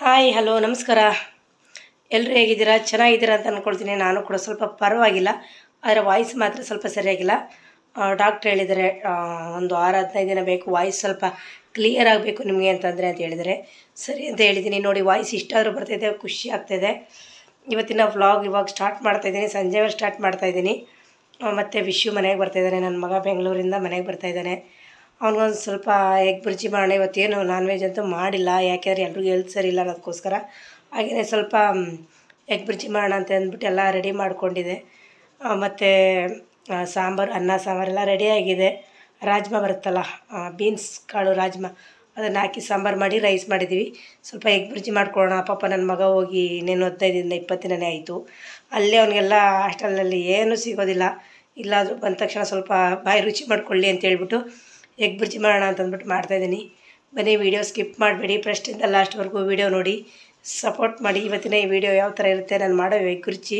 Hi, hello, ನಮಸ್ಕಾರ. ಎಲ್ಲರೂ ಹೇಗಿದ್ದೀರಾ? ಚೆನ್ನಾಗಿದ್ದೀರಾ ಅಂತ ಅಂದ್ಕೊಳ್ತೀನಿ ನಾನು ಕೂಡ ಸ್ವಲ್ಪ ಪರವಾಗಿಲ್ಲ, ಆದರೆ ವಾಯ್ಸ್ ಮಾತ್ರ ಸ್ವಲ್ಪ ಸರಿಯಾಗಿಲ್ಲ. ಡಾಕ್ಟ್ರ್ ಹೇಳಿದರೆ ಒಂದು ಆರು, ಹದಿನೈದು ದಿನ ಬೇಕು ವಾಯ್ಸ್ ಸ್ವಲ್ಪ ಕ್ಲಿಯರ್ ಆಗಬೇಕು ನಿಮಗೆ ಅಂತಂದರೆ ಅಂತ ಹೇಳಿದರೆ. ಸರಿ ಅಂತ ಹೇಳಿದ್ದೀನಿ. ನೋಡಿ ವಾಯ್ಸ್ ಇಷ್ಟಾದರೂ ಬರ್ತಾಯಿದೆ ಖುಷಿ ಆಗ್ತಾಯಿದೆ ಇವತ್ತಿನ ವ್ಲಾಗ್ ಇವಾಗ ಸ್ಟಾರ್ಟ್ ಮಾಡ್ತಾಯಿದ್ದೀನಿ ಸಂಜೆ ಸ್ಟಾರ್ಟ್ ಮಾಡ್ತಾಯಿದ್ದೀನಿ ಮತ್ತು ವಿಶ್ವ ಮನೆಗೆ ಬರ್ತಾಯಿದ್ದಾನೆ ನನ್ನ ಮಗ ಬೆಂಗಳೂರಿಂದ ಮನೆಗೆ ಬರ್ತಾಯಿದ್ದಾನೆ ಅವ್ನಿಗೊಂದು ಸ್ವಲ್ಪ ಎಗ್ ಬುರ್ಜಿ ಮಾಡೋಣ, ಇವತ್ತೇನು ನಾನ್ ವೆಜ್ ಅಂತೂ ಮಾಡಿಲ್ಲ. ಯಾಕೆಂದ್ರೆ ಎಲ್ರಿಗೂ ಹೆಲ್ತ್ ಸರಿ ಇಲ್ಲ ಅನ್ನೋದಕ್ಕೋಸ್ಕರ ಹಾಗೆಯೇ ಸ್ವಲ್ಪ ಎಗ್ ಬುರ್ಜಿ ಮಾಡೋಣ ಅಂತ ಅಂದ್ಬಿಟ್ಟು ಎಲ್ಲ ರೆಡಿ ಮಾಡಿಕೊಂಡಿದೆ. ಮತ್ತು ಸಾಂಬಾರು, ಅನ್ನ ಸಾಂಬಾರೆಲ್ಲ ರೆಡಿಯಾಗಿದೆ ರಾಜ್ಮಾ ಬರುತ್ತಲ್ಲ ಬೀನ್ಸ್ ಕಾಳು, ರಾಜ್ಮಾ, ಅದನ್ನು ಹಾಕಿ ಸಾಂಬಾರು ಮಾಡಿ ರೈಸ್ ಮಾಡಿದ್ದೀವಿ ಸ್ವಲ್ಪ ಎಗ್ ಬುರ್ಜಿ ಮಾಡ್ಕೊಳ್ಳೋಣ. ಪಾಪ ನನ್ನ ಮಗ ಹೋಗಿ ಇನ್ನೇನು ಹದಿನೈದರಿಂದ ಇಪ್ಪತ್ತಿನೇ ಆಯಿತು. ಅಲ್ಲೇ ಅವನಿಗೆಲ್ಲ ಹಾಸ್ಟೆಲ್ನಲ್ಲಿ ಏನೂ ಸಿಗೋದಿಲ್ಲ. ಇಲ್ಲಾದರೂ ಬಂದ ತಕ್ಷಣ ಸ್ವಲ್ಪ ಬಾಯಿ ರುಚಿ ಮಾಡ್ಕೊಳ್ಳಿ ಅಂತ ಹೇಳ್ಬಿಟ್ಟು ಎಗ್ ಬುರ್ಜಿ ಮಾಡೋಣ ಅಂತ ಅಂದ್ಬಿಟ್ಟು ಮಾಡ್ತಾಯಿದ್ದೀನಿ ಬನ್ನಿ ವಿಡಿಯೋ ಸ್ಕಿಪ್ ಮಾಡಬೇಡಿ. ಫಸ್ಟಿಂದ ಲಾಸ್ಟ್ವರೆಗೂ ವಿಡಿಯೋ ನೋಡಿ. ಸಪೋರ್ಟ್ ಮಾಡಿ. ಇವತ್ತಿನ ಈ ವಿಡಿಯೋ ಯಾವ ಥರ ಇರುತ್ತೆ ನಾನು ಮಾಡೋ ಎಗ್ ರುಚಿ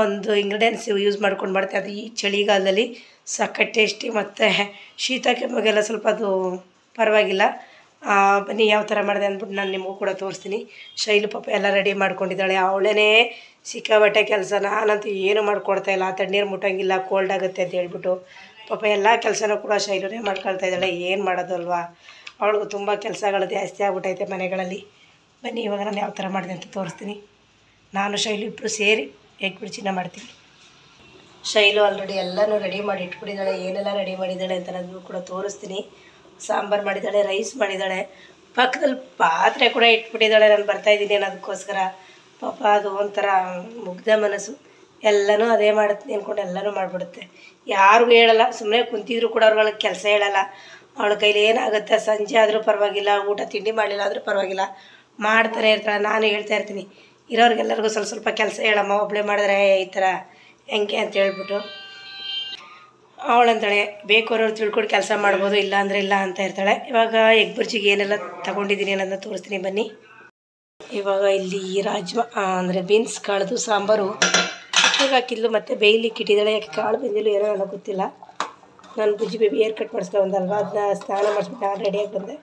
ಒಂದು ಇಂಗ್ರೀಡಿಯೆಂಟ್ಸ್ ಯೂಸ್ ಮಾಡ್ಕೊಂಡು ಮಾಡ್ತೆ. ಅದು ಈ ಚಳಿಗಾಲದಲ್ಲಿ ಸಖತ್ ಟೇಸ್ಟಿ ಮತ್ತು ಶೀತ ಕೆಮ್ಮಿಗೆಲ್ಲ ಸ್ವಲ್ಪ ಅದು ಪರವಾಗಿಲ್ಲ. ಬನ್ನಿ, ಯಾವ ಥರ ಮಾಡಿದೆ ಅಂದ್ಬಿಟ್ಟು ನಾನು ನಿಮಗೂ ಕೂಡ ತೋರಿಸ್ತೀನಿ. ಶೈಲು ಪಾಪ ಎಲ್ಲ ರೆಡಿ ಮಾಡ್ಕೊಂಡಿದ್ದಾಳೆ. ಅವಳೇ ಸಿಕ್ಕಾಬಟ್ಟೆ ಕೆಲಸ ನಾನಂತೂ ಏನು ಮಾಡ್ಕೊಡ್ತಾಯಿಲ್ಲ ತಣ್ಣೀರು ಮುಟ್ಟಂಗಿಲ್ಲ ಕೋಲ್ಡ್ ಆಗುತ್ತೆ ಅಂತ ಹೇಳ್ಬಿಟ್ಟು. ಪಾಪ ಎಲ್ಲ ಕೆಲಸನೂ ಕೂಡ ಶೈಲುನೇ ಮಾಡ್ಕೊಳ್ತಾ ಇದ್ದಾಳೆ, ಏನು ಮಾಡೋದಲ್ವಾ ಅವಳಿಗೂ ತುಂಬ ಕೆಲಸಗಳು ಜಾಸ್ತಿ ಆಗ್ಬಿಟ್ಟೈತೆ ಮನೆಗಳಲ್ಲಿ. ಬನ್ನಿ, ಇವಾಗ ನಾನು ಯಾವ ಥರ ಮಾಡಿದೆ ಅಂತ ತೋರಿಸ್ತೀನಿ. ನಾನು, ಶೈಲು ಇಬ್ಬರು ಸೇರಿ ಎಗ್ ಬಿಡ್ಚಿನ ಮಾಡ್ತೀನಿ ಶೈಲು ಆಲ್ರೆಡಿ ಎಲ್ಲನೂ ರೆಡಿ ಮಾಡಿ ಇಟ್ಬಿಟ್ಟಿದ್ದಾಳೆ ಏನೆಲ್ಲ ರೆಡಿ ಮಾಡಿದ್ದಾಳೆ ಅಂತ ನಾನು ಕೂಡ ತೋರಿಸ್ತೀನಿ. ಸಾಂಬಾರು ಮಾಡಿದ್ದಾಳೆ ರೈಸ್ ಮಾಡಿದ್ದಾಳೆ, ಪಕ್ಕದಲ್ಲಿ ಪಾತ್ರೆ ಕೂಡ ಇಟ್ಬಿಟ್ಟಿದ್ದಾಳೆ, ನಾನು ಬರ್ತಾಯಿದ್ದೀನಿ ಅನ್ನೋದಕ್ಕೋಸ್ಕರ. ಪಾಪ ಅದು ಒಂಥರ ಮುಗ್ಧ ಮನಸ್ಸು. ಎಲ್ಲನೂ ಅದೇ ಮಾಡುತ್ತೆ ಅಂದ್ಕೊಂಡು ಎಲ್ಲನೂ ಮಾಡಿಬಿಡುತ್ತೆ. ಯಾರಿಗೂ ಹೇಳಲ್ಲ ಸುಮ್ಮನೆ ಕುಂತಿದ್ರು ಕೂಡ ಅವ್ರುಗಳಿಗೆ ಕೆಲಸ ಹೇಳಲ್ಲ. ಅವಳ ಕೈಲಿ ಏನಾಗುತ್ತೆ, ಸಂಜೆ ಆದರೂ ಪರವಾಗಿಲ್ಲ, ಊಟ ತಿಂಡಿ ಮಾಡಲಿಲ್ಲ ಆದರೂ ಪರವಾಗಿಲ್ಲ. ಮಾಡ್ತಾನೆ ಇರ್ತಾಳೆ, ನಾನು ಹೇಳ್ತಾ ಇರ್ತೀನಿ. ಇರೋರಿಗೆಲ್ಲರಿಗೂ ಸ್ವಲ್ಪ ಸ್ವಲ್ಪ ಕೆಲಸ ಹೇಳಮ್ಮ ಒಬ್ಬಳೇ ಮಾಡಿದ್ರೆ ಈ ಥರ ಹೆಂಗೆ ಅಂತ ಹೇಳ್ಬಿಟ್ಟು. ಅವಳಂತಾಳೆ ಬೇಕು ಅನ್ನೋರು ತಿಳ್ಕೊಂಡು ಕೆಲಸ ಮಾಡ್ಬೋದು, ಇಲ್ಲ ಅಂದರೆ ಇಲ್ಲ ಅಂತ ಇರ್ತಾಳೆ. ಇವಾಗ ಎಗ್ ಬುರ್ಜಿಗೆ ಏನೆಲ್ಲ ತಗೊಂಡಿದ್ದೀನಿ ಅನ್ನೋದನ್ನ ತೋರಿಸ್ತೀನಿ ಬನ್ನಿ. ಇವಾಗ ಇಲ್ಲಿ ರಾಜ್ಮಾ ಅಂದರೆ ಬೀನ್ಸ್ ಕಳೆದು, ಸಾಂಬಾರು ಉಪ್ಪಿಗೆ ಹಾಕಿದ್ಲು, ಮತ್ತು ಬೇಯ್ಲಿಕ್ಕೆ ಇಟ್ಟಿದ್ದಾಳೆ ಯಾಕೆ ಕಾಳು ಬೆಂದಿಲ್ಲ ಏನೋ ನನಗೆ ಗೊತ್ತಿಲ್ಲ. ನಾನು ಬುಜ್ಜಿ ಬೇಬಿ ಏರ್ ಕಟ್ ಮಾಡಿಸ್ಕೊಂಡಲ್ವ ಅದನ್ನ ಸ್ನಾನ ಮಾಡಿಸ್ಬಿಟ್ಟು ನಾನು ರೆಡಿಯಾಗಿ ಬಂದೆ.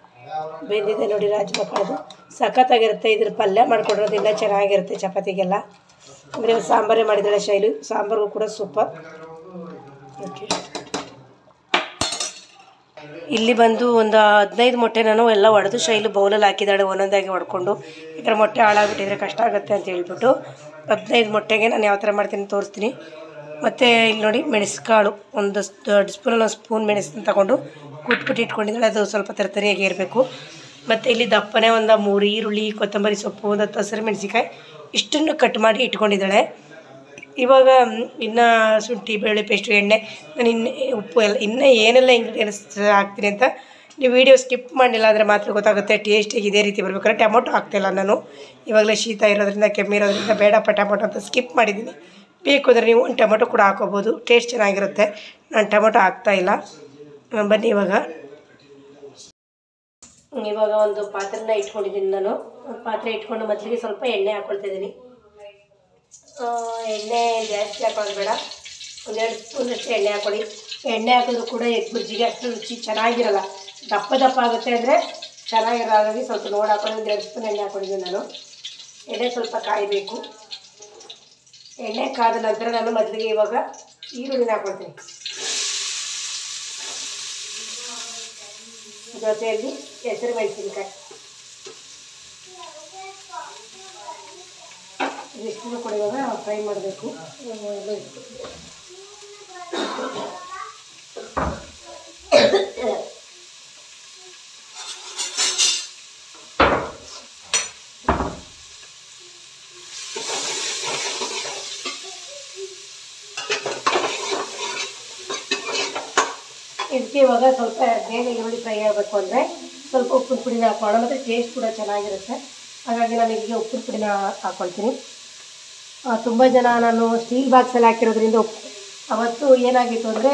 ಬೆಂದಿದೆ ನೋಡಿ ರಾಜ್ಮಾ ಕಾಳ್ದು ಸಖತ್ತಾಗಿರುತ್ತೆ, ಇದ್ರ ಪಲ್ಯ ಮಾಡ್ಕೊಡೋದಿಲ್ಲ ಚೆನ್ನಾಗಿರುತ್ತೆ ಚಪಾತಿಗೆಲ್ಲ. ಅಂದರೆ ಸಾಂಬಾರೇ ಮಾಡಿದ್ದಾಳೆ ಶೈಲು. ಸಾಂಬಾರು ಕೂಡ ಸೂಪರ್ ಓಕೆ ಇಲ್ಲಿ ಬಂದು ಒಂದು ಹದಿನೈದು ಮೊಟ್ಟೆ ನಾನು ಎಲ್ಲ ಒಡೆದು ಶೈಲು ಬೌಲಲ್ಲಿ ಹಾಕಿದ್ದಾಳೆ, ಒಂದೊಂದಾಗಿ ಹೊಡ್ಕೊಂಡು ಥರ ಮೊಟ್ಟೆ ಹಾಳಾಗ್ಬಿಟ್ಟಿದ್ರೆ ಕಷ್ಟ ಆಗುತ್ತೆ ಅಂತ ಹೇಳ್ಬಿಟ್ಟು. ಹದಿನೈದು ಮೊಟ್ಟೆಗೆ ನಾನು ಯಾವ ಥರ ಮಾಡ್ತೀನಿ ತೋರಿಸ್ತೀನಿ. ಮತ್ತು ಇಲ್ಲಿ ನೋಡಿ ಮೆಣಸುಕಾಳು, ಒಂದು ದೊಡ್ಡ ಸ್ಪೂನಲ್ಲಿ ಒಂದು ಸ್ಪೂನ್ ಮೆಣಸನ್ನು ತಗೊಂಡು ಕುಟ್ಬಿಟ್ಟು ಇಟ್ಕೊಂಡಿದ್ದಾಳೆ. ಅದು ಸ್ವಲ್ಪ ತರತರಿಯಾಗಿ ಇರಬೇಕು. ಮತ್ತು ಇಲ್ಲಿ ದಪ್ಪನೆ ಒಂದು ಮೂರು ಈರುಳ್ಳಿ, ಕೊತ್ತಂಬರಿ ಸೊಪ್ಪು, ಒಂದು ಹತ್ತು ಹಸಿರು ಮೆಣಸಿಕಾಯಿ ಇಷ್ಟನ್ನು ಕಟ್ ಮಾಡಿ ಇಟ್ಕೊಂಡಿದ್ದಾಳೆ. ಇವಾಗ ಇನ್ನು ಶುಂಠಿ, ಬೆಳ್ಳುಳ್ಳಿ ಪೇಸ್ಟು ಎಣ್ಣೆ, ನಾನು ಇನ್ನು ಉಪ್ಪು ಎಲ್ಲ, ಇನ್ನೂ ಏನೆಲ್ಲ ಇಂಗ್ರೀಡಿಯೆಂಟ್ಸ್ ಹಾಕ್ತೀನಿ ಅಂತ ನೀವು ವೀಡಿಯೋ ಸ್ಕಿಪ್ ಮಾಡಿಲ್ಲ ಅಂದರೆ ಮಾತ್ರ ಗೊತ್ತಾಗುತ್ತೆ ಟೇಸ್ಟಿಗೆ ಇದೇ ರೀತಿ ಬರಬೇಕಾದ್ರೆ ಟೊಮೊಟೊ ಹಾಕ್ತಿಲ್ಲ ನಾನು. ಇವಾಗಲೇ ಶೀತ ಇರೋದ್ರಿಂದ ಕೆಮ್ಮಿರೋದ್ರಿಂದ ಬೇಡಪ್ಪ ಟೊಮೊಟೊ ಅಂತ ಸ್ಕಿಪ್ ಮಾಡಿದ್ದೀನಿ ಬೇಕು ನೀವು ಒಂದು ಟೊಮೊಟೊ ಕೂಡ ಹಾಕೋಬೋದು. ಟೇಸ್ಟ್ ಚೆನ್ನಾಗಿರುತ್ತೆ. ನಾನು ಟೊಮೊಟೊ ಹಾಕ್ತಾಯಿಲ್ಲ ಬನ್ನಿ ಇವಾಗ. ಇವಾಗ ಒಂದು ಪಾತ್ರೆನ ಇಟ್ಕೊಂಡಿದ್ದೀನಿ ನಾನು. ಪಾತ್ರೆ ಇಟ್ಕೊಂಡು ಮೊದಲಿಗೆ ಸ್ವಲ್ಪ ಎಣ್ಣೆ ಹಾಕ್ಕೊಳ್ತಾ ಇದ್ದೀನಿ. ಆ, ಎಣ್ಣೆ ಜಾಸ್ತಿ ಹಾಕೋದು ಬೇಡ. ಒಂದೆರಡು ಸ್ಪೂನಷ್ಟು ಎಣ್ಣೆ ಹಾಕೊಳ್ಳಿ. ಎಣ್ಣೆ ಹಾಕಿದ್ರು ಕೂಡ ಎಗ್ ಬುಜ್ಜಿಗೆ ಅಷ್ಟು ರುಚಿ ಚೆನ್ನಾಗಿರಲ್ಲ. ದಪ್ಪ ದಪ್ಪ ಆಗುತ್ತೆ ಅಂದರೆ ಚೆನ್ನಾಗಿರೋ ಹಾಗಾಗಿ ಸ್ವಲ್ಪ ನೋಡಿ ಹಾಕೊಂಡು ಎರಡು ಸ್ಪೂನ್ ಎಣ್ಣೆ ಹಾಕೊಂಡಿದ್ದೀನಿ ನಾನು. ಎಣ್ಣೆ ಸ್ವಲ್ಪ ಕಾಯಬೇಕು. ಎಣ್ಣೆ ಕಾದ ನಂತರ ನಾನು ಮೊದಲಿಗೆ ಇವಾಗ ಈರುಳ್ಳಿನ ಹಾಕೊಳ್ತೀನಿ ಜೊತೆಯಲ್ಲಿ ಹೆಸರು ಮೆಣಸಿನಕಾಯಿ. ಇದಿಷ್ಟು ಕೂಡ ಇವಾಗ ಫ್ರೈ ಮಾಡಬೇಕು. ಇದಕ್ಕೆ ಇವಾಗ ಸ್ವಲ್ಪ ಬೇಗ ಈರುಳ್ಳಿ ಫ್ರೈ ಆಗಬೇಕು ಅಂದರೆ ಸ್ವಲ್ಪ ಉಪ್ಪಿನ ಪುಡಿನ ಹಾಕೋಣ ಮತ್ತು ಟೇಸ್ಟ್ ಕೂಡ ಚೆನ್ನಾಗಿರುತ್ತೆ. ಹಾಗಾಗಿ ನಾನು ಇಲ್ಲಿಗೆ ಉಪ್ಪಿನ ಪುಡಿನ ಹಾಕ್ಕೊಳ್ತೀನಿ. ತುಂಬ ಜನ ನಾನು ಸ್ಟೀಲ್ ಬಾಕ್ಸಲ್ಲಿ ಹಾಕಿರೋದ್ರಿಂದ ಉಪ್ಪು ಅವತ್ತು ಏನಾಗಿತ್ತು ಅಂದರೆ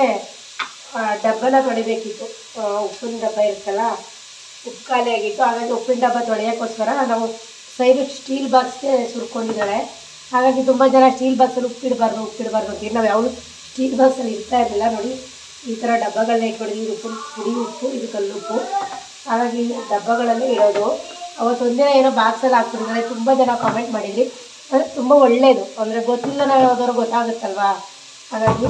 ಡಬ್ಬನ ತೊಳಿಬೇಕಿತ್ತು. ಉಪ್ಪಿನ ಡಬ್ಬ ಇರುತ್ತಲ್ಲ, ಉಪ್ಪು ಖಾಲಿ ಆಗಿತ್ತು. ಹಾಗಾಗಿ ಉಪ್ಪಿನ ಡಬ್ಬ ತೊಳೆಯೋಕ್ಕೋಸ್ಕರ ನಾವು ಸೈಡ್ ಸ್ಟೀಲ್ ಬಾಕ್ಸ್ಗೆ ಸುರ್ಕೊಂಡಿದ್ದಾರೆ ಹಾಗಾಗಿ ತುಂಬ ಜನ ಸ್ಟೀಲ್ ಬಾಕ್ಸಲ್ಲಿ ಉಪ್ಪಿಡಬಾರ್ದು ಉಪ್ಪಿಡಬಾರ್ದು ಅಂತೀವಿ ನಾವು ಯಾವುದು ಸ್ಟೀಲ್ ಬಾಕ್ಸಲ್ಲಿ ಇರ್ತಾ ಇರಲಿಲ್ಲ. ನೋಡಿ ಈ ಥರ ಡಬ್ಬಗಳನ್ನ ಇಟ್ಕೊಂಡಿದ್ದೀವಿ ಉಪ್ಪು ಪುಡಿ ಉಪ್ಪು, ಇದು ಕಲ್ಲುಪ್ಪು ಹಾಗಾಗಿ ಡಬ್ಬಗಳಲ್ಲೇ ಇಡೋದು. ಅವತ್ತೊಂದಿನ ಏನೋ ಬಾಕ್ಸಲ್ಲಿ ಹಾಕ್ಬಿಟ್ಟಿದ್ದಾರೆ. ತುಂಬ ಜನ ಕಾಮೆಂಟ್ ಮಾಡಿದ್ರಿ. ಅಂದರೆ ತುಂಬ ಒಳ್ಳೆಯದು ಅಂದರೆ ಗೊತ್ತಿಲ್ಲ ನಾವು ಯಾವ್ದಾದ್ರು ಗೊತ್ತಾಗುತ್ತಲ್ವಾ? ಹಾಗಾಗಿ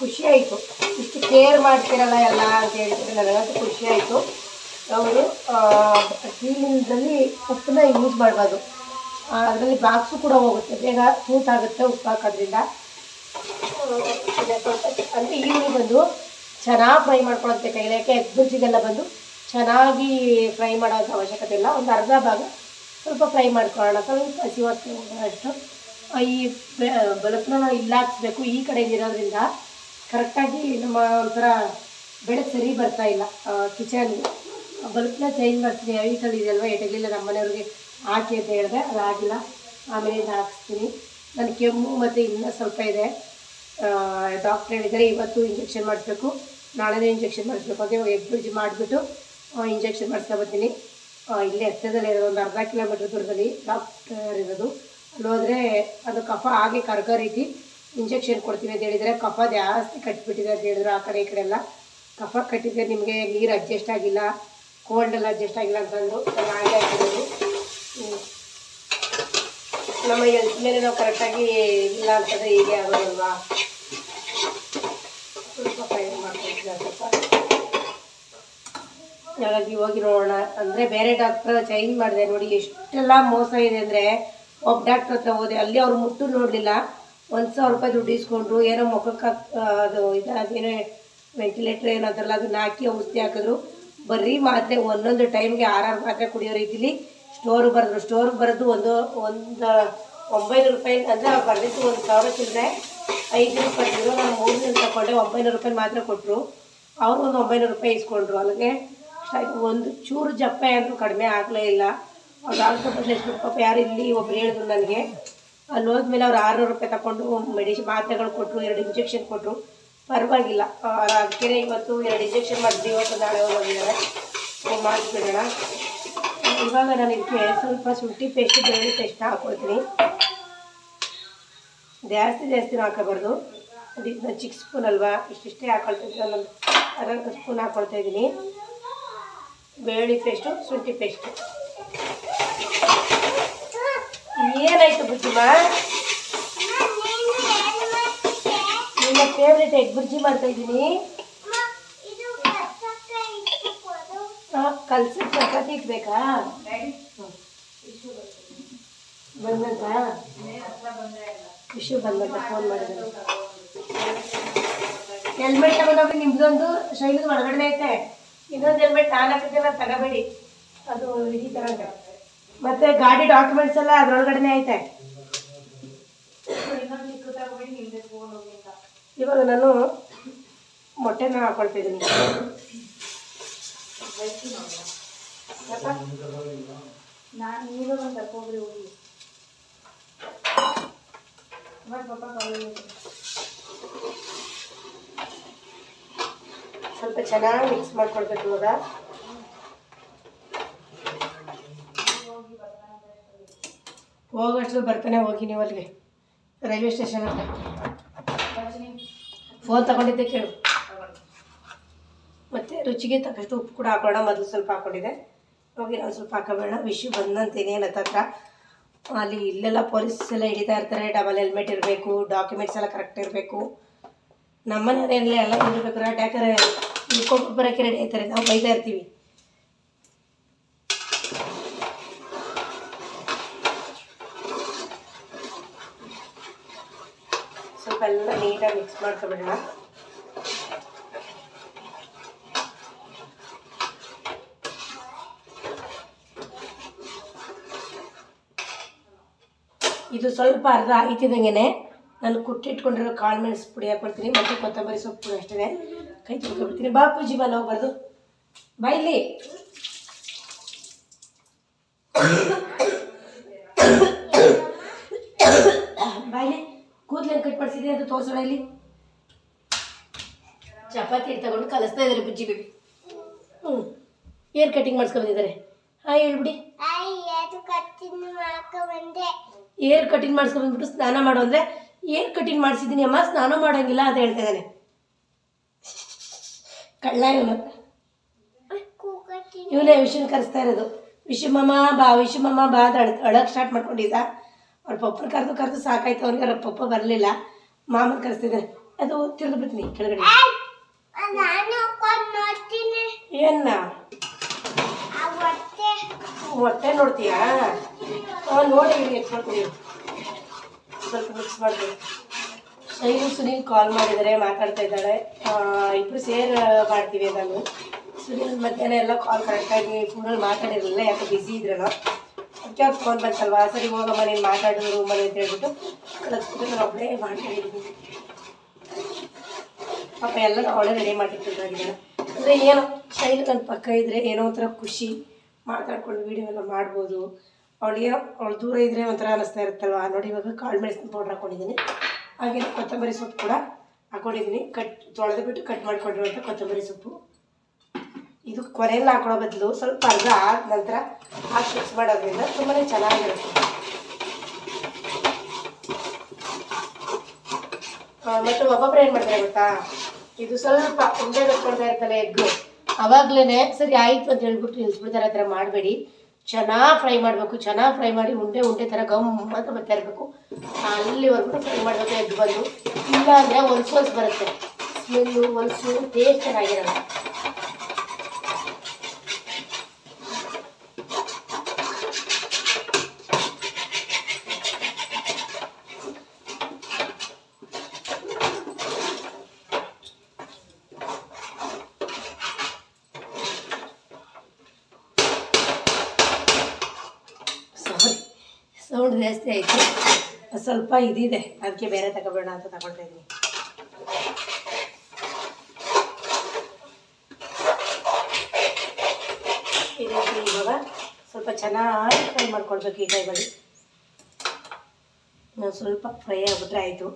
ಖುಷಿಯಾಯಿತು ಇಷ್ಟು ಕೇರ್ ಮಾಡ್ತಿರಲ್ಲ ಎಲ್ಲ ಅಂತ ಹೇಳಿದ್ರೆ ನನಗಂತೂ ಖುಷಿ ಆಯಿತು. ಅವರು ಕ್ಲೀನಿಂಗ್ದಲ್ಲಿ ಉಪ್ಪನ್ನ ಯೂಸ್ ಮಾಡಬಾರ್ದು. ಅದರಲ್ಲಿ ಬಾಕ್ಸು ಕೂಡ ಹೋಗುತ್ತೆ. ಬೇಗ ಆಗುತ್ತೆ ಉಪ್ಪು ಹಾಕೋದ್ರಿಂದ ಅಂದರೆ ಈರುಳ್ಳಿ ಬಂದು ಚೆನ್ನಾಗಿ ಫ್ರೈ ಮಾಡ್ಕೊಳ್ಳೋದು ಕೈಲಿ. ಯಾಕೆ? ಬುಜ್ಜಿಗೆಲ್ಲ ಬಂದು ಚೆನ್ನಾಗಿ ಫ್ರೈ ಮಾಡೋಂಥ ಅವಶ್ಯಕತೆ ಇಲ್ಲ. ಒಂದು ಅರ್ಧ ಭಾಗ ಸ್ವಲ್ಪ ಫ್ರೈ ಮಾಡ್ಕೊಳ್ಳೋಣ. ಸ್ವಲ್ಪ ಹಸಿ ಅಷ್ಟು ಈ ಬಲತ್ನ ಬಲಪ್ನ ಇಲ್ಲ ಹಾಕ್ಸ್ಬೇಕು ಈ ಕಡೆ ಇರೋದ್ರಿಂದ ಕರೆಕ್ಟಾಗಿ ನಮ್ಮ ಒಂಥರ ಬೆಳೆ ಸರಿ ಬರ್ತಾ ಇಲ್ಲ. ಕಿಚನ್ ಬಲ್ಬ್ನ ಚೇಂಜ್ ಮಾಡ್ತೀನಿ. ಐಟಲ್ಲಿ ಇದೆಯಲ್ವ? ಎಟಗಲಿಲ್ಲ ನಮ್ಮ ಮನೆಯವ್ರಿಗೆ ಹಾಕಿ ಅಂತ ಹೇಳಿದೆ. ಅದು ಆಗಿಲ್ಲ ಆಮೇಲೆ ಹಾಕ್ಸ್ತೀನಿ. ನನ್ನ ಕೆಮ್ಮು ಮತ್ತು ಇನ್ನೂ ಸ್ವಲ್ಪ ಇದೆ. ಡಾಕ್ಟ್ರ್ ಹೇಳಿದ್ದಾರೆ ಇವತ್ತು ಇಂಜೆಕ್ಷನ್ ಮಾಡಿಸ್ಬೇಕು. ನಾಳೆನೇ ಇಂಜೆಕ್ಷನ್ ಮಾಡಿಸ್ಬೇಕು. ಅದೇ ಎಗ್ ಬ್ರಿಜ್ ಮಾಡಿಬಿಟ್ಟು ಇಂಜೆಕ್ಷನ್ ಮಾಡಿಸ್ಕೊಬರ್ತೀನಿ ಇಲ್ಲೇ ಹತ್ತಿರದಲ್ಲಿ ಇರೋದು, ಒಂದು ಅರ್ಧ ಕಿಲೋಮೀಟ್ರ್ ದೂರದಲ್ಲಿ ಡಾಕ್ಟರ್ ಇರೋದು. ಅಲ್ಲಿ ಹೋದರೆ ಅದು ಕಫ ಹಾಗೆ ಕರ್ಗೋ ರೀತಿ ಇಂಜೆಕ್ಷನ್ ಕೊಡ್ತೀವಿ ಅಂತ ಹೇಳಿದರೆ ಕಫ ಜಾಸ್ತಿ ಕಟ್ಬಿಟ್ಟಿದೆ ಅಂತ ಹೇಳಿದ್ರು ಆ ಕಡೆ ಈ ಕಡೆ ಎಲ್ಲ. ಕಫ ಕಟ್ಟಿದ್ರೆ ನಿಮಗೆ ನೀರು ಅಡ್ಜಸ್ಟ್ ಆಗಿಲ್ಲ ಕೋಲ್ಡ್ ಎಲ್ಲ ಅಡ್ಜಸ್ಟ್ ಆಗಿಲ್ಲ ಅಂತಂದರು ಹಾಗೆ ಹ್ಮ್. ನಮ್ಮ ಹೆಲ್ತ್ ಮೇಲೆ ನಾವು ಕರೆಕ್ಟಾಗಿ ಇಲ್ಲ ಅಂತಂದರೆ ಹೀಗೆ ಆಗೋದಲ್ವಾ? ಸ್ವಲ್ಪ ಹಾಗಾಗಿ ಹೋಗಿ ನೋಡೋಣ. ಅಂದರೆ ಬೇರೆ ಡಾಕ್ಟ್ರ್ ಚೇಂಜ್ ಮಾಡಿದೆ ನೋಡಿ, ಎಷ್ಟೆಲ್ಲ ಮೋಸ ಇದೆ ಅಂದರೆ, ಒಬ್ಬ ಡಾಕ್ಟ್ರ್ ಹತ್ರ ಹೋದೆ. ಅಲ್ಲಿ ಅವ್ರು ಮುಟ್ಟು ನೋಡಲಿಲ್ಲ. ಒಂದು ಸಾವಿರ ರೂಪಾಯಿ ದುಡ್ಡು ಇಸ್ಕೊಂಡ್ರು. ಏನೋ ಮುಖಕ್ಕೆ ಅದು ಇದಾದೇನೋ ವೆಂಟಿಲೇಟ್ರ್ ಏನೋ ಅದಲ್ಲ ಅದನ್ನ ಹಾಕಿ ಔಷಧಿ ಹಾಕಿದ್ರು. ಬರೀ ಮಾತ್ರೆ ಒಂದೊಂದು ಟೈಮ್ಗೆ ಆರಾರು ಮಾತ್ರೆ ಕುಡಿಯೋ ರೀತಿಲಿ ಸ್ಟೋರ್ ಬರೆದ್ರು. ಸ್ಟೋರ್ ಬರೆದು ಒಂದು ಒಂದು ಒಂಬೈನೂರು ರೂಪಾಯಿ ಅಂದರೆ ಬರೆದಿದ್ದು ಒಂದು ಸಾವಿರ ಚಿಲ್ಲರೆ ಐದು ರೂಪಾಯಿ ಇದ್ರು ನಾನು ಮೂರು ದಿನ ತಗೊಂಡೆ ಒಂಬೈನೂರು ರೂಪಾಯಿ ಮಾತ್ರ ಕೊಟ್ಟರು ಅವರು ಒಂದು ಒಂಬೈನೂರು ರೂಪಾಯಿ ಇಸ್ಕೊಂಡ್ರು. ಅಲ್ಲಿಗೆ ಒಂದು ಚೂರು ಜಪ್ಪೆ ಅಂದರೂ ಕಡಿಮೆ ಆಗಲೇ ಇಲ್ಲ. ಅವ್ರು ಬದಲು ಎಷ್ಟು ಪಾಪ ಯಾರು ಇಲ್ಲಿ ಒಬ್ರು ಹೇಳಿದ್ರು ನನಗೆ. ಅಲ್ಲಿ ಹೋದ್ಮೇಲೆ ಅವ್ರು ಆರುನೂರು ರೂಪಾಯಿ ತಗೊಂಡು ಮೆಡಿಸಿನ್ ಮಾತ್ರೆಗಳು ಕೊಟ್ಟರು ಎರಡು ಇಂಜೆಕ್ಷನ್ ಕೊಟ್ಟರು ಪರವಾಗಿಲ್ಲ. ಅದಕ್ಕೆ ಇವತ್ತು ಎರಡು ಇಂಜೆಕ್ಷನ್ ಮಾಡಿದ್ವಿ. ಇವತ್ತು ನಾಳೆ ಹೋಗಿದ್ದಾರೆ. ಮಾಡಿಸ್ಬಿಡೋಣ. ಇವಾಗ ನಾನು ಇದಕ್ಕೆ ಸ್ವಲ್ಪ ಶುಂಠಿ ಪೇಸ್ಟ್ ಬೆಳ್ಳುಳ್ಳಿ ಪೇಸ್ಟ್ ಹಾಕ್ಕೊಳ್ತೀನಿ ಜಾಸ್ತಿ ಜಾಸ್ತಿನೂ ಹಾಕೋಬಾರ್ದು. ಅದಕ್ಕೆ ಇದನ್ನ ಚಿಕ್ಕ ಸ್ಪೂನ್ ಅಲ್ವಾ ಇಷ್ಟಿಷ್ಟೇ ಹಾಕೊಳ್ತಾ ನಾನು ಅರ್ಧ ಸ್ಪೂನ್ ಹಾಕ್ಕೊಳ್ತಾ ಇದ್ದೀನಿ. ಬೆಳ್ಳುಳ್ಳಿ ಪೇಸ್ಟು ಶುಂಠಿ ಪೇಸ್ಟು. ಏನಾಯಿತು ಬುಜ್ಜಿಮ್ಮ ನಿಮ್ಮ ಫೇವ್ರೇಟ್ ಎಗ್ ಬುರ್ಜಿ ಮಾಡ್ತಾ ಇದ್ದೀನಿ ಕಲ್ಸಿ ಚಪಾತಿ ಇಟ್ಬೇಕಾ ಬಂದಂತ ವಿಷು ಬಂದಂತ ಫೋನ್ ಮಾಡಿದ್ರು. ಹೆಲ್ಮೆಟ್ ತಗೊಂಡೋಗಿ ನಿಮ್ದೊಂದು ಶೈಲಿದ ಒಳಗಡೆ ಐತೆ. ಇನ್ನೊಂದು ಹೆಲ್ಮೆಟ್ ನಾನು ಹಾಕಿದ್ದೆಲ್ಲ ತಗೋಬೇಡಿ. ಅದು ಈ ಥರ ಮತ್ತೆ ಗಾಡಿ ಡಾಕ್ಯುಮೆಂಟ್ಸ್ ಎಲ್ಲ ಅದ್ರೊಳಗಡೆನೆ ಐತೆ. ಇವಾಗ ನಾನು ಮೊಟ್ಟೆನ ಹಾಕೊಳ್ತಾ ಇದ್ದೀನಿ ನಾನು ಈಗ ಒಂದು ಕರ್ಕೊಂಡ್ರಿ ಹೋಗಿ ಸ್ವಲ್ಪ ಚೆನ್ನಾಗಿ ಮಿಕ್ಸ್ ಮಾಡ್ಕೊಳ್ಬೇಕು ಇವಾಗ. ಹೋಗೋಷ್ಟು ಬರ್ತಾನೆ ಹೋಗಿ ನೀವು ಅಲ್ಲಿಗೆ ರೈಲ್ವೆ ಸ್ಟೇಷನ್ ಹತ್ರ. ಫೋನ್ ತಗೊಂಡಿದ್ದೆ ಕೇಳು. ಮತ್ತು ರುಚಿಗೆ ತಕ್ಕಷ್ಟು ಉಪ್ಪು ಕೂಡ ಹಾಕೋಣ ಮೊದಲು ಸ್ವಲ್ಪ ಹಾಕೊಂಡಿದ್ದೆ ಹೋಗಿ ನಾನು ಸ್ವಲ್ಪ ಹಾಕೋಬೇಡ. ಬಂದಂತೇನೆ ಏನತ್ತ ಹತ್ರ ಅಲ್ಲಿ ಇಲ್ಲೆಲ್ಲ ಪೊಲೀಸ್ ಎಲ್ಲ ಹಿಡಿತಾ ಇರ್ತಾರೆ. ಡಬಲ್ ಹೆಲ್ಮೆಟ್ ಇರಬೇಕು ಡಾಕ್ಯುಮೆಂಟ್ಸ್ ಎಲ್ಲ ಕರೆಕ್ಟ್ ಇರಬೇಕು. ನಮ್ಮನೆಯವರೆಲ್ಲ ಎಲ್ಲ ಇರಬೇಕು ಯಾಕಂದರೆ ಇಳ್ಕೊಂಡು ಬರೋಕ್ಕೆ ರೆಡಿ ಆಯ್ತಾರೆ ನಾವು ಬೈತಾ ಇರ್ತೀವಿ. ಸ್ವಲ್ಪ ಎಲ್ಲ ನೀಟಾಗಿ ಮಿಕ್ಸ್ ಮಾಡ್ಕೊಬಿಡೋಣ. ಇದು ಸ್ವಲ್ಪ ಅರ್ಧ ಆಯ್ತಿದ್ದಂಗೆ ನಾನು ಕುಟ್ಟಿಟ್ಕೊಂಡಿರೋ ಕಾಳು ಮೆಣಸು ಪುಡಿ ಹಾಕ್ಬಿಡ್ತೀನಿ ಮತ್ತು ಕೊತ್ತಂಬರಿ ಸೊಪ್ಪು ಪುಡಿ ಅಷ್ಟೇ ಕೈ ತೊಳ್ಕೊಬಿಡ್ತೀನಿ ಬಾ ಪೂಜಿ ಬಾ ಹೋಗ್ಬಾರ್ದು ಬಾ ಇಲ್ಲಿ. ಬಾ ಇಲ್ಲಿ. ಕೂದಲೇನು ಕಟ್ ಮಾಡಿಸಿದೆ ಅದು ತೋರಿಸೋಣ ಇಲ್ಲಿ. ಚಪಾತಿ ತಗೊಂಡು ಕಲಿಸ್ತಾ ಇದ್ದಾರೆ ಬುಜ್ಜಿ ಬೇಬಿ. ಹ್ಞೂ ಏರ್ ಕಟಿಂಗ್ ಮಾಡಿಸ್ಕೊಂಡಿದ್ದಾರೆ? ಹಾಂ ಹೇಳ್ಬಿಡಿ. ಏರ್ ಕಟಿಂಗ್ ಮಾಡಿಸ್ಕೊಂಡ್ಬಿಟ್ಟು ಸ್ನಾನ ಮಾಡು ಅಂದರೆ ಏರ್ ಕಟಿಂಗ್ ಮಾಡಿಸಿದ್ದೀನಿ ಅಮ್ಮ ಸ್ನಾನ ಮಾಡೋಂಗಿಲ್ಲ ಅಂತ ಹೇಳ್ತಾ ಇದ್ದಾನೆ. ಕಳ್ಳ ಇವನು. ಇವನೇ ವಿಷನ್ ಕರೆಸ್ತಾ ಇರೋದು. ವಿಷಮಮ್ಮ ಬಾ ವಿಷಮಮ್ಮ ಬಾ ಅಂತ ಅಳ ಅಳಕ್ಕೆ ಸ್ಟಾರ್ಟ್ ಮಾಡ್ಕೊಂಡಿದ್ದ. ಅವ್ರ ಪಪ್ಪನ ಕರೆದು ಕರೆದು ಸಾಕಾಯ್ತು ಅವ್ರಿಗೆ ಅವ್ರ ಪಪ್ಪ ಬರಲಿಲ್ಲ. ಮಾಮನ ಕರೆಸ್ತಿದ್ದಾರೆ ಅದು ತಿರ್ದು ಬಿಡ್ತೀನಿ ಕೆಳಗಡೆ ಏನ ಹೊಟ್ಟೆ ನೋಡ್ತೀಯಾ? ನೋಡಿ ಮಾಡ್ತೀವಿ ಸ್ವಲ್ಪ ಮಿಕ್ಸ್ ಮಾಡ್ತೀವಿ ಶೈಲು ಸುನೀಲ್ ಕಾಲ್ ಮಾಡಿದರೆ, ಮಾತಾಡ್ತಾ ಇದ್ದಾಳೆ. ಇಬ್ಬರು ಸೇರ್ ಮಾಡ್ತೀವಿ ನಾನು. ಸುನೀಲ್ ಮಧ್ಯಾಹ್ನ ಎಲ್ಲ ಕಾಲ್ ಕರೆಕ್ಟಾಗಿ ಫೋನಲ್ಲಿ ಮಾತಾಡಿರಲಿಲ್ಲ, ಯಾಕೆ ಬ್ಯುಸಿ ಇದ್ರಲ್ಲ. ಅದಕ್ಕೆ ಅವ್ರು ಫೋನ್ ಬಂತಲ್ವಾ? ಸರಿ, ಹೋಗಮ್ಮ, ನೀನು ಮಾತಾಡು ರೂಮಲ್ಲಿ ಅಂತ ಹೇಳ್ಬಿಟ್ಟು ಕಳಿಸ್ಬಿಟ್ಟು ನಾನು ಒಬ್ಬಳೇ ಮಾತಾಡಿದ್ದೀನಿ. ಪಾಪ ಎಲ್ಲ ಅವಳೇ ರೆಡಿ ಮಾಡಿಟ್ಟಿದ್ದಾಗಿದ್ದಾಳೆ ಅಂದರೆ ಏನೋ, ಶೈಲು ನನ್ನ ಪಕ್ಕ ಇದ್ದರೆ ಏನೋ ಒಂಥರ ಖುಷಿ. ಮಾತಾಡ್ಕೊಂಡು ವೀಡಿಯೋ ಎಲ್ಲ ಮಾಡ್ಬೋದು. ಅವಳು ಏನೋ ಅವಳು ದೂರ ಇದ್ದರೆ ಒಂಥರ ಅನ್ನಿಸ್ತಾ ಇರುತ್ತಲ್ವ? ನೋಡಿ ಇವಾಗ ಕಾಳು ಮೆಣಸಿನ ಪೌಡ್ರ್ ಹಾಕೊಂಡಿದ್ದೀನಿ. ಹಾಗೆ ಕೊತ್ತಂಬರಿ ಸೊಪ್ಪು ಕೂಡ ಹಾಕೊಂಡಿದ್ದೀನಿ. ಕಟ್ ತೊಳೆದು ಬಿಟ್ಟು ಕಟ್ ಮಾಡಿಕೊಂಡಿರುವಂಥ ಕೊತ್ತಂಬರಿ ಸೊಪ್ಪು. ಇದು ಕೊನೆಯಲ್ಲಿ ಹಾಕೊಳ್ಳೋ ಬದಲು ಸ್ವಲ್ಪ ಅರ್ಧ ಆದ ನಂತರ ಹಾಕಿ ಮಿಕ್ಸ್ ಮಾಡೋದ್ರಿಂದ ತುಂಬಾ ಚೆನ್ನಾಗಿರುತ್ತೆ. ಮತ್ತು ಒಬ್ಬೊಬ್ಬರು ಏನು ಮಾಡ್ತಾರೆ ಗೊತ್ತಾ? ಇದು ಸ್ವಲ್ಪ ಉಂಡೆ ಕಟ್ಕೊಳ್ತಾ ಇರ್ತಾರೆ ಎಗ್ಗು. ಅವಾಗ್ಲೇ ಸರಿ ಆಯಿತು ಅಂತ ಹೇಳ್ಬಿಟ್ಟು ನಿಲ್ಸ್ಬಿಡ್ತಾರೆ, ಆ ಥರ ಮಾಡಬೇಡಿ. ಚೆನ್ನಾಗಿ ಫ್ರೈ ಮಾಡಬೇಕು, ಚೆನ್ನಾಗಿ ಫ್ರೈ ಮಾಡಿ ಉಂಡೆ ಉಂಡೆ ಥರ ಗಮ್ ಅಂತ ಬರ್ತಾ ಇರಬೇಕು. ಅಲ್ಲಿವರೆಗೂ ಫ್ರೈ ಮಾಡಬೇಕು ಎದ್ದು ಬಂದು, ಇಲ್ಲ ಅಂದರೆ ಹೊಲ್ಸು ಬರುತ್ತೆ. ಸ್ಮೆಲ್ಲು ಹೊಲ್ಸು ಟೇಸ್ಟ್ ಚೆನ್ನಾಗಿರಲ್ಲ ಸಾರಿ ಸೌಂಡ್ ಜಾಸ್ತಿ ಆಯಿತು. ಸ್ವಲ್ಪ ಇದಿದೆ. ಅದಕ್ಕೆ ಬೇರೆ ತಗೋಬೇಡ ಅಂತ ತಗೊಳ್ತಾ ಇವಾಗ. ಸ್ವಲ್ಪ ಚೆನ್ನಾಗಿ ಫ್ರೈ ಮಾಡ್ಕೊಳ್ಬೇಕು ಈ ಟೈಮಲ್ಲಿ ನಾವು ಸ್ವಲ್ಪ ಫ್ರೈ ಆಗಿಬಿಟ್ರೆ ಆಯಿತು.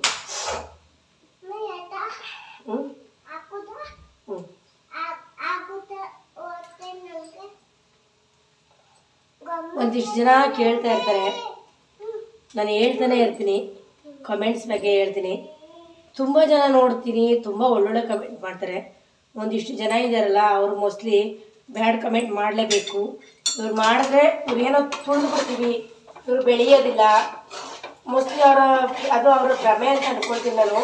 ಹ್ಞೂ ಹ್ಞೂ ಒಂದಿಷ್ಟು ಜನ ಕೇಳ್ತಾ ಇರ್ತಾರೆ. ನಾನು ಹೇಳ್ತಾನೆ ಇರ್ತೀನಿ ಕಮೆಂಟ್ಸ್ ಬಗ್ಗೆ ಹೇಳ್ತೀನಿ. ತುಂಬ ಜನ ನೋಡ್ತೀನಿ, ತುಂಬ ಒಳ್ಳೊಳ್ಳೆ ಕಮೆಂಟ್ ಮಾಡ್ತಾರೆ. ಒಂದಿಷ್ಟು ಜನ ಇದ್ದಾರಲ್ಲ ಅವರು ಮೋಸ್ಟ್ಲಿ ಬ್ಯಾಡ್ ಕಮೆಂಟ್ ಮಾಡಲೇಬೇಕು. ಇವ್ರು ಮಾಡಿದ್ರೆ ಇವ್ರೇನೋ ತುಳಿದು ಬಿಡ್ತೀವಿ ಇವರು ಬೆಳೆಯೋದಿಲ್ಲ. ಮೋಸ್ಟ್ಲಿ ಅವರ, ಅದು ಅವರ ಭ್ರಮೆ ಅಂತ ಅಂದ್ಕೊಳ್ತೀನಿ ನಾನು.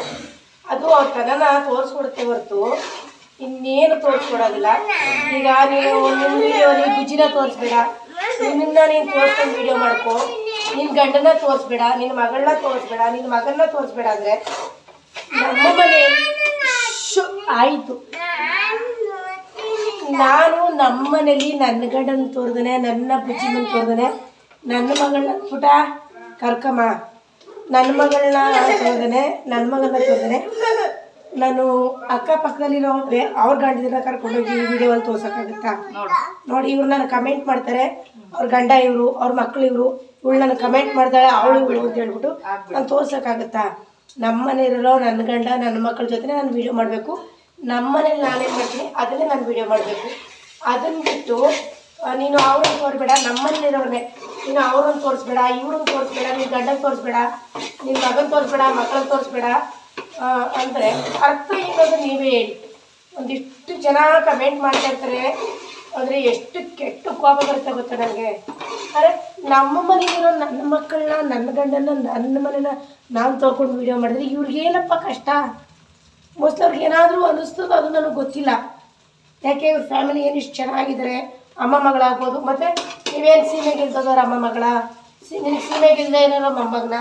ಅದು ಅವ್ರ ತನನ ತೋರಿಸ್ಕೊಡುತ್ತೆ ಹೊರತು, ಇನ್ನೇನು ತೋರಿಸ್ಕೊಡೋದಿಲ್ಲ. ಈಗ ನೀನು ನಿಮ್ಮ ವಿಡಿಯೋಲಿ ಬುಜ್ಜಿನ ತೋರಿಸ್ಬೇಡ. ನಿನ್ನ ನೀನು ತೋರಿಸ್ಕೊಂಡು ವಿಡಿಯೋ ಮಾಡ್ಕೊ. ನಿನ್ನ ಗಂಡನ ತೋರಿಸ್ಬೇಡ ನಿನ್ನ ಮಗಳನ್ನ ತೋರಿಸ್ಬೇಡ ನಿನ್ನ ಮಗನ್ನ ತೋರಿಸ್ಬೇಡ ಅಂದರೆ ನಮ್ಮ ಮನೆ ಆಯಿತು. ನಾನು ನೋಡ್ತೀನಿ ನಮ್ಮ ಮನೇಲಿ ನನ್ನ ಗಂಡನ ತೋರ್ದನೆ ನನ್ನ ಬುಜ್ಜಿನ ತೋರ್ದನೆ. ನನ್ನ ಮಗಳನ್ನ ಪುಟ ಕರ್ಕಮ್ಮ. ನನ್ನ ಮಗಳನ್ನ ತೋರ್ದನೆ ನನ್ನ ಮಗನ ತೋರ್ದನೆ. ನಾನು ಅಕ್ಕಪಕ್ಕದಲ್ಲಿರೋ ಹೋದ್ರೆ ಅವ್ರ ಗಂಡದನ್ನ ಕರ್ಕೊಂಡೋಗಿ ವಿಡಿಯೋಲ್ಲಿ ತೋರ್ಸೋಕ್ಕಾಗುತ್ತಾ? ನೋಡಿ. ಇವ್ರು ನಾನು ಕಮೆಂಟ್ ಮಾಡ್ತಾರೆ. ಅವ್ರ ಗಂಡ ಇವರು ಅವ್ರ ಮಕ್ಳು ಇವರು. ಇವಳು ನನ್ನ ಕಮೆಂಟ್ ಮಾಡ್ತಾಳೆ, ಅವಳು ಇವಳು ಅಂತ ಹೇಳ್ಬಿಟ್ಟು ನಾನು ತೋರ್ಸೋಕ್ಕಾಗುತ್ತಾ? ನಮ್ಮ ಮನೆಯಲ್ಲಿರೋ ನನ್ನ ಗಂಡ ನನ್ನ ಮಕ್ಕಳ ಜೊತೆ ನಾನು ವಿಡಿಯೋ ಮಾಡಬೇಕು. ನಮ್ಮ ಮನೇಲಿ ನಾನೇನು ಮಾಡ್ತೀನಿ, ಅದನ್ನೇ ನಾನು ವಿಡಿಯೋ ಮಾಡಬೇಕು. ಅದನ್ನು ಬಿಟ್ಟು ನೀನು ಅವ್ರನ್ನ ತೋರಿಸ್ಬೇಡ ನಮ್ಮ ಮನೇಲಿರೋರನ್ನೇ ನೀನು ಅವ್ರನ್ನ ತೋರಿಸ್ಬೇಡ, ಇವ್ರನ್ನ ತೋರಿಸ್ಬೇಡ ನಿನ್ನ ಗಂಡನ ತೋರಿಸ್ಬೇಡ ನಿನ್ನ ಮಗನ ತೋರಿಸ್ಬೇಡ, ಮಕ್ಕಳನ್ನ ತೋರಿಸ್ಬೇಡ. ಅಂದರೆ ಅರ್ಥ ಇರೋದು ನೀವೇ. ಹೇಳಿ ಒಂದಿಷ್ಟು ಜನ ಕಮೆಂಟ್ ಮಾಡ್ತಾ ಇರ್ತಾರೆ. ಅಂದರೆ ಎಷ್ಟು ಕೆಟ್ಟ ಕೋಪ ಬರುತ್ತೆ ಗೊತ್ತಾ ನನಗೆ? ಅರೆ, ನಮ್ಮ ಮನೆಗಿರೋ ನನ್ನ ಮಕ್ಕಳನ್ನ, ನನ್ನ ಗಂಡನ ನನ್ನ ಮನೇನ ನಾನು ತೊಳ್ಕೊಂಡು ವೀಡಿಯೋ ಮಾಡಿದ್ರೆ ಇವ್ರಿಗೇನಪ್ಪ ಕಷ್ಟ? ಮೋಸ್ಟ್ಲಿ ಅವ್ರಿಗೆ ಏನಾದರೂ ಅನ್ನಿಸ್ತದೋ ಅದು ನನಗೆ ಗೊತ್ತಿಲ್ಲ. ಯಾಕೆ ಇವ್ರ ಫ್ಯಾಮಿಲಿ ಏನು ಇಷ್ಟು ಚೆನ್ನಾಗಿದ್ದಾರೆ ಅಮ್ಮ ಮಗಳಾಗ್ಬೋದು, ಮತ್ತು ನೀವೇನು ಸೀಮೆಗೆ ಇಲ್ದದವ್ರ ಅಮ್ಮ ಮಗಳ? ಸಿ ನಿನಗೆ ಸೀಮೆಗೆ ಇಲ್ಲದೆ ಏನಾರೋ ಮೊಮ್ಮಗನ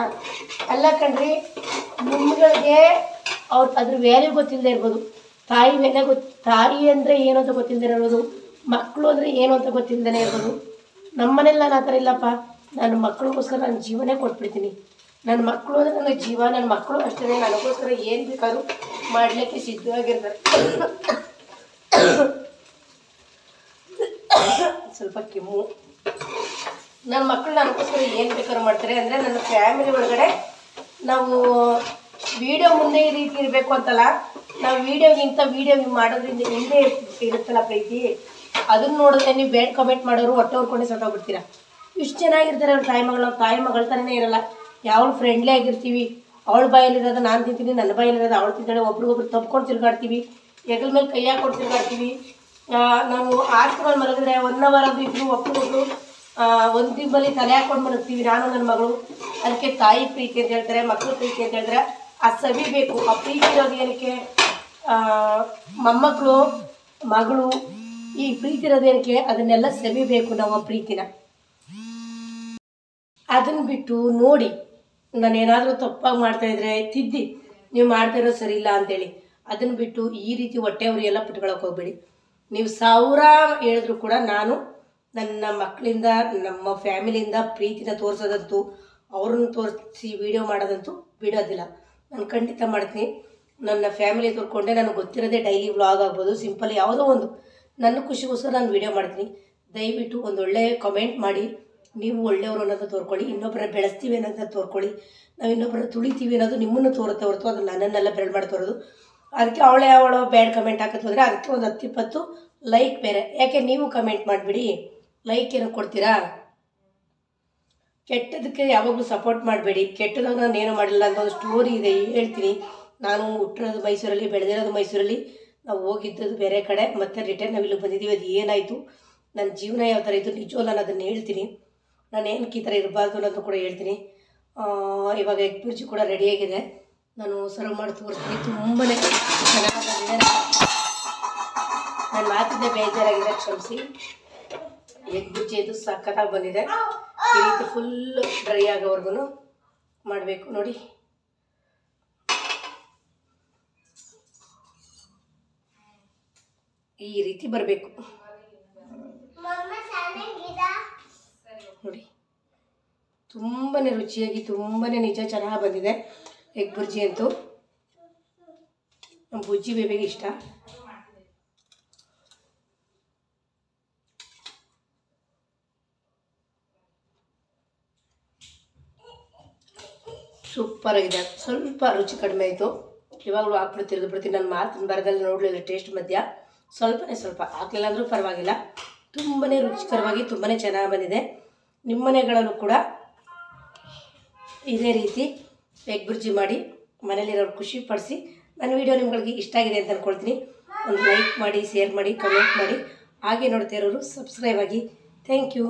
ಎಲ್ಲ ಕಣ್ರಿ, ನಿಮ್ಗಳಿಗೆ ಅವ್ರ ಅದ್ರ ವ್ಯಾಲ್ಯೂ ಗೊತ್ತಿಲ್ಲದೆ ಇರ್ಬೋದು. ತಾಯಿ ಮೇಲೆ ಗೊತ್ತು ತಾಯಿ ಅಂದರೆ ಏನು ಅಂತ ಗೊತ್ತಿಲ್ಲದೆ ಇರ್ಬೋದು ಮಕ್ಕಳು ಅಂದರೆ ಏನು ಅಂತ ಗೊತ್ತಿಲ್ಲದೆ ಇರ್ಬೋದು ನಮ್ಮ ಮನೇಲಿ ನಾನು ಆ ಥರ ಇಲ್ಲಪ್ಪ. ನನ್ನ ಮಕ್ಕಳಿಗೋಸ್ಕರ ನನ್ನ ಜೀವನೇ ಕೊಟ್ಬಿಡ್ತೀನಿ. ನನ್ನ ಮಕ್ಕಳು ಅಂದರೆ ನನ್ನ ಜೀವ, ನನ್ನ ಮಕ್ಕಳು ಅಷ್ಟೇ ನನಗೋಸ್ಕರ ಏನು ಬೇಕಾದ್ರೂ ಮಾಡಲಿಕ್ಕೆ ಸಿದ್ಧವಾಗಿರ್ತಾರೆ. ಸ್ವಲ್ಪ ಕೆಮ್ಮು. ನನ್ನ ಮಕ್ಕಳು ನನಗೋಸ್ಕರ ಏನು ಬೇಕಾದ್ರೂ ಮಾಡ್ತಾರೆ ಅಂದರೆ ನನ್ನ ಫ್ಯಾಮಿಲಿ ಒಳಗಡೆ ನಾವು ವಿಡಿಯೋ ಮುಂದೆ ಈ ರೀತಿ ಇರಬೇಕು ಅಂತಲ್ಲ, ನಾವು ವೀಡಿಯೋಗಿಂತ ವೀಡಿಯೋ ಮಾಡೋದ್ರಿಂದ ಹಿಂದೆ ಇರುತ್ತಲ್ಲ ಪ್ರೀತಿ? ಅದನ್ನ ನೋಡಿದ್ರೆ ನೀವು ಬೇಡ ಕಮೆಂಟ್ ಮಾಡೋರು, ಹೊಟ್ಟೆ ಹೊರ್ಕೊಂಡೆ ಸತ್ತೋಗ್ಬಿಡ್ತೀರಾ? ಇಷ್ಟು ಚೆನ್ನಾಗಿರ್ತಾರೆ ಅವ್ರ ತಾಯಿ ಮಗಳು ತಾಯಿ ಮಗಳ ಥರನೇ ಇರಲ್ಲ. ಯಾವ ಫ್ರೆಂಡ್ಲಿ ಆಗಿರ್ತೀವಿ, ಅವಳ ಬಾಯಲ್ಲಿರೋದು ನಾನು ತಿಂತೀನಿ, ನನ್ನ ಬಾಯಲ್ಲಿರೋದು ಅವಳು ತಿಂತಾಳೆ, ಒಬ್ರಿಗೊಬ್ರು ತಪ್ಕೊಂಡು ತಿರ್ಗಾಡ್ತೀವಿ ಹೆಗಲ ಮೇಲೆ ಕೈ ಹಾಕೊಂಡು ತಿರ್ಗಾಡ್ತೀವಿ. ನಾವು ಆರ್ತಿಗಳು ಮಲಗಿದ್ರೆ ಒನ್ ಅವರ್ ಅದು ಇಬ್ಬರು ಒಬ್ರಿಗೊಬ್ರು ಒಂದು ದಿಬ್ಬಲ್ಲಿ ತಲೆ ಹಾಕೊಂಡು ಮಲಗ್ತೀವಿ, ನಾನು ನನ್ನ ಮಗಳು. ಅದಕ್ಕೆ ತಾಯಿ ಪ್ರೀತಿ ಅಂತ ಹೇಳ್ತಾರೆ ಮಕ್ಕಳ ಪ್ರೀತಿ ಅಂತ ಹೇಳಿದ್ರೆ ಆ ಸವಿ ಬೇಕು, ಆ ಪ್ರೀತಿ ಇರೋದು ಏನಕ್ಕೆ? ಮೊಮ್ಮಕ್ಕಳು ಮಗಳು ಈ ಪ್ರೀತಿ ಇರೋದೇನಕ್ಕೆ ಅದನ್ನೆಲ್ಲ ಸವಿಬೇಕು ನಮ್ಮ ಪ್ರೀತಿನ. ಅದನ್ನು ಬಿಟ್ಟು ನೋಡಿ ನಾನು ಏನಾದರೂ ತಪ್ಪಾಗಿ ಮಾಡ್ತಾ ಇದ್ರೆ, ತಿದ್ದಿ, ನೀವು ಮಾಡ್ತಾ ಇರೋ ಸರಿ ಇಲ್ಲ ಅಂತೇಳಿ ಅದನ್ನು ಬಿಟ್ಟು ಈ ರೀತಿ ಹೊಟ್ಟೆ ಉರಿ ಎಲ್ಲ ಪುಟ್ಕೊಳಕ್ಕೆ ಹೋಗ್ಬೇಡಿ. ನೀವು ಸಾವಿರ ಹೇಳಿದ್ರು ಕೂಡ ನಾನು ನನ್ನ ಮಕ್ಕಳಿಂದ ನಮ್ಮ ಫ್ಯಾಮಿಲಿಯಿಂದ ಪ್ರೀತಿನ ತೋರಿಸೋದಂತೂ, ಅವ್ರನ್ನ ತೋರಿಸಿ ವಿಡಿಯೋ ಮಾಡೋದಂತೂ ಬಿಡೋದಿಲ್ಲ. ನಾನು ಖಂಡಿತ ಮಾಡ್ತೀನಿ. ನನ್ನ ಫ್ಯಾಮಿಲಿ ತೋರ್ಕೊಂಡೆ, ನನಗೆ ಗೊತ್ತಿರೋದೇ ಡೈಲಿ ವ್ಲಾಗ್ ಆಗ್ಬೋದು, ಸಿಂಪಲ್ ಯಾವುದೋ ಒಂದು. ನನ್ನ ಖುಷಿಗೋಸ್ಕರ ನಾನು ವೀಡಿಯೋ ಮಾಡ್ತೀನಿ. ದಯವಿಟ್ಟು ಒಂದು ಒಳ್ಳೆ ಕಮೆಂಟ್ ಮಾಡಿ. ನೀವು ಒಳ್ಳೆಯವರು ಅನ್ನೋದು ತೋರ್ಕೊಳ್ಳಿ. ಇನ್ನೊಬ್ಬರ ಬೆಳೆಸ್ತೀವಿ ಅನ್ನೋದನ್ನ ತೋರ್ಕೊಳ್ಳಿ. ನಾವು ಇನ್ನೊಬ್ಬರ ತುಳಿತೀವಿ ಅನ್ನೋದು ನಿಮ್ಮನ್ನು ತೋರುತ್ತೆ ಹೊರತು ಅದು ನನ್ನನ್ನೆಲ್ಲ ಬೆರಳು ಮಾಡಿ ತೋರೋದು ಅದಕ್ಕೆ ಅವಳೆ ಅವಳು ಬ್ಯಾಡ್ ಕಮೆಂಟ್ ಹಾಕತ್ತು ಹೋದರೆ ಅದಕ್ಕೆ ಒಂದು ಹತ್ತಿಪ್ಪತ್ತು ಲೈಕ್ ಬೇರೆ. ಯಾಕೆ ನೀವು ಕಮೆಂಟ್ ಮಾಡಿಬಿಡಿ. ಲೈಕ್ ಏನೋ ಕೊಡ್ತೀರಾ? ಕೆಟ್ಟದಕ್ಕೆ ಯಾವಾಗಲೂ ಸಪೋರ್ಟ್ ಮಾಡಬೇಡಿ. ಕೆಟ್ಟದಾಗ ನಾನು ಏನು ಮಾಡಿಲ್ಲ ಅಂತ ಒಂದು ಸ್ಟೋರಿ ಇದೆ, ಹೇಳ್ತೀನಿ. ನಾನು ಹುಟ್ಟಿರೋದು ಮೈಸೂರಲ್ಲಿ, ಬೆಳೆದಿರೋದು ಮೈಸೂರಲ್ಲಿ. ನಾವು ಹೋಗಿದ್ದದ್ದು ಬೇರೆ ಕಡೆ, ಮತ್ತೆ ರಿಟರ್ನ್ ನಾವು ಇಲ್ಲಿ ಬಂದಿದ್ದೀವಿ, ಅದು ಏನಾಯಿತು? ನನ್ನ ಜೀವನ ಯಾವ ಥರ ಇತ್ತು? ನಿಜವಲ್ಲ ನಾನು ಅದನ್ನು ಹೇಳ್ತೀನಿ. ನಾನು ಏನಕ್ಕೆ ಈ ಥರ ಇರಬಾರ್ದು ಅನ್ನೋದು ಕೂಡ ಹೇಳ್ತೀನಿ. ಇವಾಗ ಎಗ್ ಬುರ್ಜಿ ಕೂಡ ರೆಡಿಯಾಗಿದೆ ನಾನು ಸರ್ವ್ ಮಾಡಿ ತೋರಿಸ್ತೀನಿ. ತುಂಬಾ ಚೆನ್ನಾಗಿದೆ ನಾನು ಮಾತಿದ್ದೆ ಬೇಜಾರಾಗಿದೆ, ಕ್ಷಮಿಸಿ. ಎಗ್ ಬುರ್ಜಿ ಇದು ಸಖತ್ತಾಗಿ ಬಂದಿದೆ. ಈ ರೀತಿ ಫುಲ್ ಡ್ರೈ ಆಗೋವರೆಗೂ ಮಾಡಬೇಕು. ನೋಡಿ. ಈ ರೀತಿ ಬರಬೇಕು. ನೋಡಿ. ತುಂಬಾ ರುಚಿಯಾಗಿ ತುಂಬಾ ನಿಜ ಚೆನ್ನಾಗಿ ಬಂದಿದೆ ಎಗ್ ಬುರ್ಜಿ ಅಂತೂ. ನಮ್ಮ ಬುಜ್ಜಿ ಬೇಬಿಗೆ ಇಷ್ಟ. ಸೂಪರ್ ಆಗಿದೆ. ಸ್ವಲ್ಪ ರುಚಿ ಕಡಿಮೆ ಆಯಿತು. ಇವಾಗಲೂ ಹಾಕ್ಬಿಟ್ಟು ತಿರುಗಿ ಬಿಡ್ತೀನಿ ನಾನು ಮಾತಿನ ಬರದಲ್ಲಿ ನೋಡಲಿಲ್ಲ ಟೇಸ್ಟ್ ಮಧ್ಯ. ಸ್ವಲ್ಪನೇ ಸ್ವಲ್ಪ ಹಾಕಲಿಲ್ಲ ಅಂದರೂ ಪರವಾಗಿಲ್ಲ. ತುಂಬನೇ ರುಚಿಕರವಾಗಿ, ತುಂಬನೇ ಚೆನ್ನಾಗಿ ಬಂದಿದೆ. ನಿಮ್ಮ ಮನೆಗಳಲ್ಲೂ ಕೂಡ ಇದೇ ರೀತಿ ಎಗ್ ಬುರ್ಜಿ ಮಾಡಿ ಮನೇಲಿರೋರು ಖುಷಿ ಪಡಿಸಿ. ನನ್ನ ವಿಡಿಯೋ ನಿಮ್ಗಳಿಗೆ ಇಷ್ಟ ಆಗಿದೆ ಅಂತ ಅಂದ್ಕೊಳ್ತೀನಿ ಒಂದು ಲೈಕ್ ಮಾಡಿ, ಶೇರ್ ಮಾಡಿ, ಕಮೆಂಟ್ ಮಾಡಿ. ಹಾಗೆ ನೋಡ್ತಾ ಇರೋರು ಸಬ್ಸ್ಕ್ರೈಬ್ ಆಗಿ. Thank you.